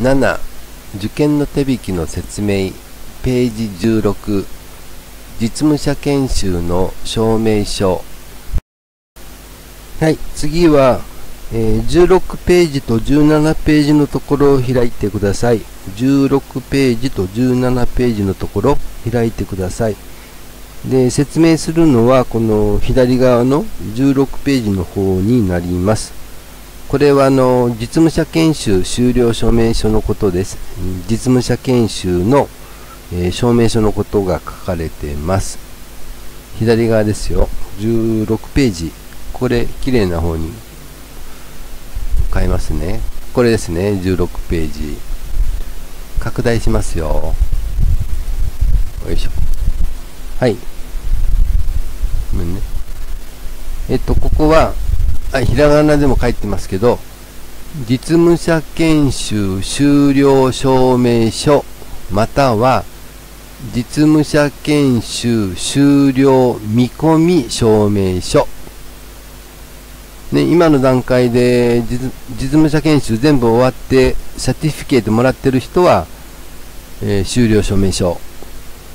7受験の手引きの説明ページ16実務者研修の証明書。はい次は、え、16ページと17ページのところを開いてください。16ページと17ページのところ開いてください。で説明するのはこの左側の16ページの方になります。これはあの実務者研修終了証明書のことです。実務者研修の、えー、証明書のことが書かれています。左側ですよ。16ページ。これ、綺麗な方に変えますね。これですね。16ページ。拡大しますよ。よいしょ。はい。ごめんね。えっと、ここは、ひらがなでも書いてますけど、実務者研修終了証明書または実務者研修終了見込み証明書、ね、今の段階で実務者研修全部終わってサティフィケートもらってる人は、えー、終了証明書。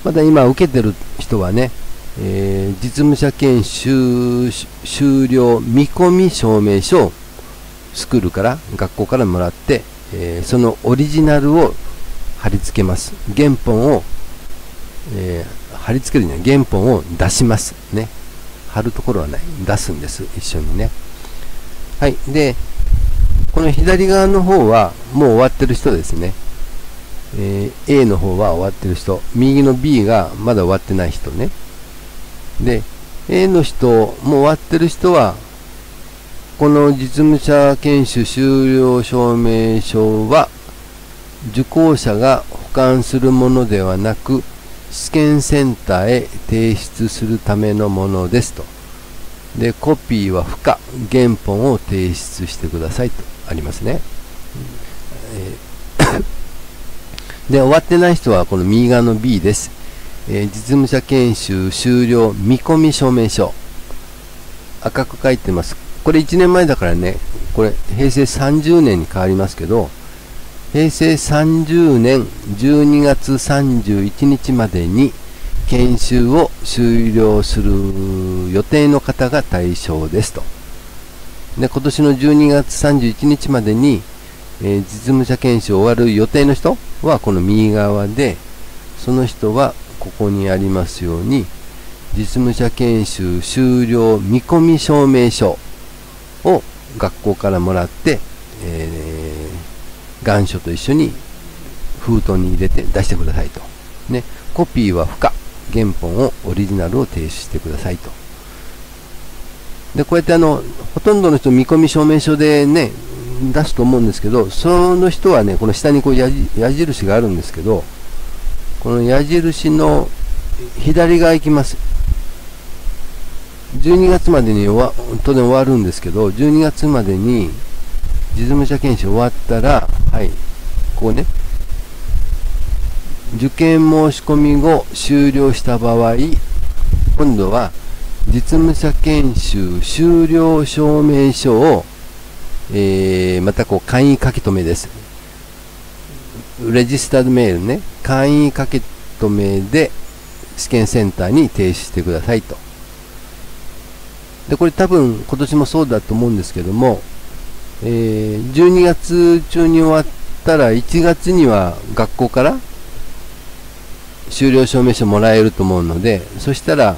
まだ今受けてる人はねえー、実務者研修終了見込み証明書をスクールから学校からもらって、えー、そのオリジナルを貼り付けます。原本を、えー、貼り付けるには原本を出します。ね。貼るところはない。出すんです。一緒にね。はい。でこの左側の方はもう終わってる人ですね、え、A の方は終わってる人。右の B がまだ終わってない人ね。で、A の人、もう終わってる人は、この実務者研修終了証明書は、受講者が保管するものではなく、試験センターへ提出するためのものですと。で、コピーは不可、原本を提出してくださいとありますね。で、終わってない人はこの右側の B です。えー、実務者研修終了見込み証明書。赤く書いてます。これ1年前だからね。これ平成30年に変わりますけど平成30年12月31日までに研修を終了する予定の方が対象ですと。で今年の12月31日までに、えー、実務者研修終わる予定の人はこの右側でその人はここにありますように実務者研修終了見込み証明書を学校からもらって、えー、願書と一緒に封筒に入れて出してくださいと。ね、コピーは不可。原本をオリジナルを提出してくださいと。で、こうやってあの、ほとんどの人見込み証明書でね、出すと思うんですけど、その人はね、この下にこう矢印があるんですけど、この矢印の左側行きます。12月までに終わ当然終わるんですけど、12月までに実務者研修終わったら、はい、ここね、受験申し込み後終了した場合、今度は実務者研修終了証明書を、えー、またこう簡易書き留めです。レジスタードメールね、簡易書き留めで試験センターに提出してくださいと。で、これ多分今年もそうだと思うんですけども、えー、12月中に終わったら1月には学校から終了証明書もらえると思うので、そしたら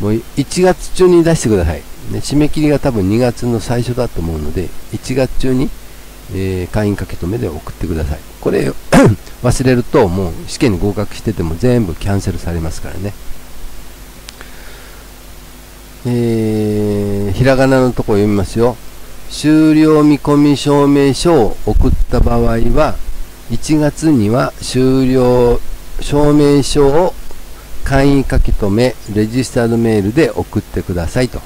もう1月中に出してください。ね、締め切りが多分2月の最初だと思うので、1月中にえー、会員書き留めで送ってください。これ 忘れるともう試験に合格してても全部キャンセルされますからね。えー、ひらがなのとこ読みますよ。終了見込み証明書を送った場合は、1月には終了証明書を会員書き留め、レジスタードメールで送ってくださいと。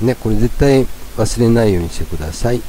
ね、これ絶対忘れないようにしてください。